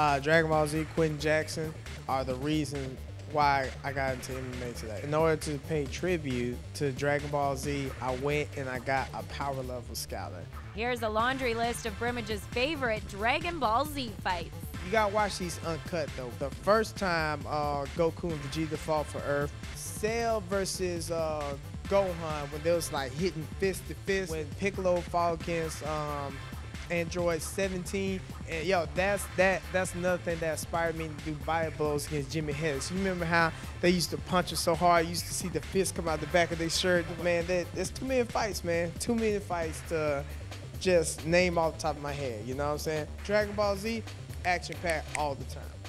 Uh, Dragon Ball Z, Quinton Jackson are the reason why I got into MMA today. In order to pay tribute to Dragon Ball Z, I went and I got a power level scouter. Here's a laundry list of Brimage's favorite Dragon Ball Z fights. You gotta watch these uncut though. The first time uh, Goku and Vegeta fought for Earth, Cell versus uh, Gohan when they was like hitting fist to fist. When Piccolo fought against um, Android 17, and yo, that's that that's another thing that inspired me to do body blows against Jimy Hettes. You remember how they used to punch us so hard? You used to see the fist come out the back of their shirt. Man, that, that's too many fights, man. Too many fights to just name off the top of my head. You know what I'm saying? Dragon Ball Z, action packed all the time.